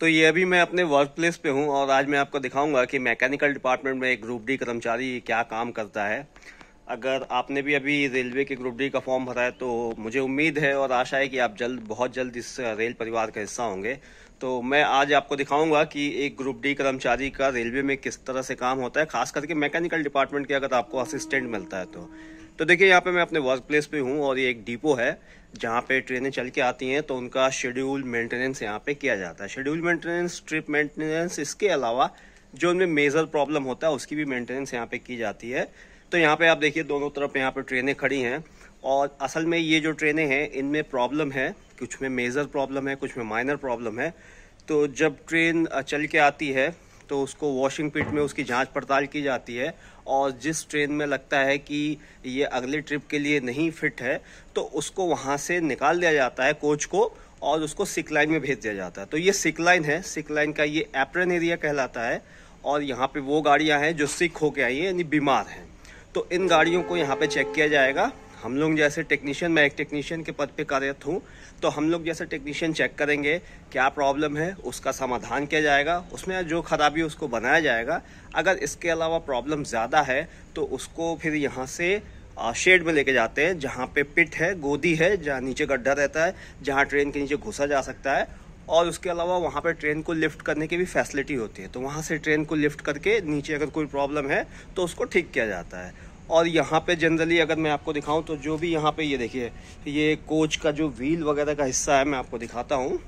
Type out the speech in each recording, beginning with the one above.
तो ये अभी मैं अपने वर्क प्लेस पे हूँ और आज मैं आपको दिखाऊँगा कि मैकेनिकल डिपार्टमेंट में एक ग्रुप डी कर्मचारी क्या काम करता है। अगर आपने भी अभी रेलवे के ग्रुप डी का फॉर्म भरा है तो मुझे उम्मीद है और आशा है कि आप जल्द, बहुत जल्द इस रेल परिवार का हिस्सा होंगे। तो मैं आज आपको दिखाऊँगा कि एक ग्रुप डी कर्मचारी का रेलवे में किस तरह से काम होता है, खास करके मैकेनिकल डिपार्टमेंट के अगर आपको असिस्टेंट मिलता है तो। तो देखिए, यहाँ पे मैं अपने वर्क प्लेस पे हूँ और ये एक डिपो है, जहाँ पे ट्रेनें चल के आती हैं तो उनका शेड्यूल मेंटेनेंस यहाँ पे किया जाता है। शेड्यूल मेंटेनेंस ट्रिप मेंटेनेंस इसके अलावा जो उनमें मेजर प्रॉब्लम होता है, उसकी भी मेंटेनेंस यहाँ पे की जाती है। तो यहाँ पे आप देखिए, दोनों तरफ़ यहाँ पे ट्रेनें खड़ी हैं और असल में ये जो ट्रेनें हैं, इनमें प्रॉब्लम है, कुछ में मेजर प्रॉब्लम है, कुछ में माइनर प्रॉब्लम है। तो जब ट्रेन चल के आती है तो उसको वॉशिंग पिट में उसकी जाँच पड़ताल की जाती है और जिस ट्रेन में लगता है कि ये अगले ट्रिप के लिए नहीं फिट है तो उसको वहाँ से निकाल दिया जाता है कोच को और उसको सिक लाइन में भेज दिया जाता है। तो ये सिक लाइन है। सिक लाइन का ये एप्रन एरिया कहलाता है और यहाँ पे वो गाड़ियाँ हैं जो सिक होके आई हैं, यानी बीमार हैं। तो इन गाड़ियों को यहाँ पे चेक किया जाएगा। हम लोग जैसे टेक्नीशियन मैं एक टेक्नीशियन के पद पे कार्यरत हूँ तो हम लोग जैसे टेक्नीशियन चेक करेंगे क्या प्रॉब्लम है, उसका समाधान किया जाएगा, उसमें जो खराबी उसको बनाया जाएगा। अगर इसके अलावा प्रॉब्लम ज़्यादा है तो उसको फिर यहाँ से शेड में लेके जाते हैं, जहाँ पे पिट है, गोदी है, जहाँ नीचे गड्ढा रहता है, जहाँ ट्रेन के नीचे घुसा जा सकता है, और उसके अलावा वहाँ पर ट्रेन को लिफ्ट करने की भी फैसिलिटी होती है। तो वहाँ से ट्रेन को लिफ्ट करके नीचे अगर कोई प्रॉब्लम है तो उसको ठीक किया जाता है। और यहाँ पे जनरली अगर मैं आपको दिखाऊँ तो जो भी यहाँ पे ये देखिए ये कोच का जो व्हील वगैरह का हिस्सा है, मैं आपको दिखाता हूँ।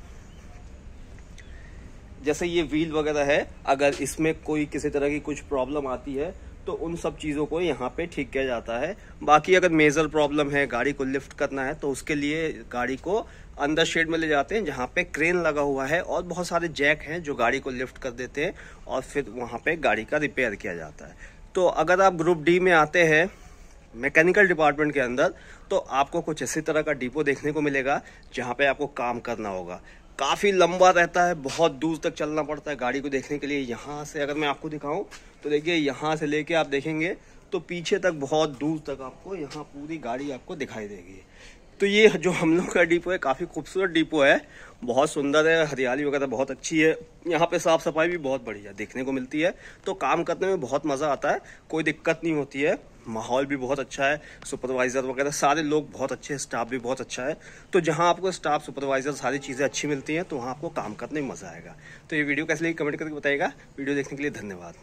जैसे ये व्हील वगैरह है, अगर इसमें कोई किसी तरह की कुछ प्रॉब्लम आती है तो उन सब चीज़ों को यहाँ पे ठीक किया जाता है। बाकी अगर मेजर प्रॉब्लम है, गाड़ी को लिफ्ट करना है तो उसके लिए गाड़ी को अंदर शेड में ले जाते हैं, जहाँ पे क्रेन लगा हुआ है और बहुत सारे जैक हैं जो गाड़ी को लिफ्ट कर देते हैं और फिर वहाँ पे गाड़ी का रिपेयर किया जाता है। तो अगर आप ग्रुप डी में आते हैं, मैकेनिकल डिपार्टमेंट के अंदर तो आपको कुछ इसी तरह का डिपो देखने को मिलेगा, जहाँ पे आपको काम करना होगा। काफ़ी लंबा रहता है, बहुत दूर तक चलना पड़ता है गाड़ी को देखने के लिए। यहाँ से अगर मैं आपको दिखाऊँ तो देखिए, यहाँ से लेके आप देखेंगे तो पीछे तक बहुत दूर तक आपको यहाँ पूरी गाड़ी आपको दिखाई देगी। तो ये जो हम लोग का डिपो है, काफ़ी खूबसूरत डिपो है। बहुत सुंदर है, हरियाली वगैरह बहुत अच्छी है। यहाँ पे साफ़ सफ़ाई भी बहुत बढ़िया देखने को मिलती है। तो काम करने में बहुत मज़ा आता है, कोई दिक्कत नहीं होती है। माहौल भी बहुत अच्छा है, सुपरवाइज़र वगैरह सारे लोग बहुत अच्छे हैं स्टाफ भी बहुत अच्छा है। तो जहाँ आपको स्टाफ, सुपरवाइज़र सारी चीज़ें अच्छी मिलती हैं तो वहाँ आपको काम करने में मज़ा आएगा। तो ये वीडियो कैसे लगी कमेंट करके बताइएगा। वीडियो देखने के लिए धन्यवाद।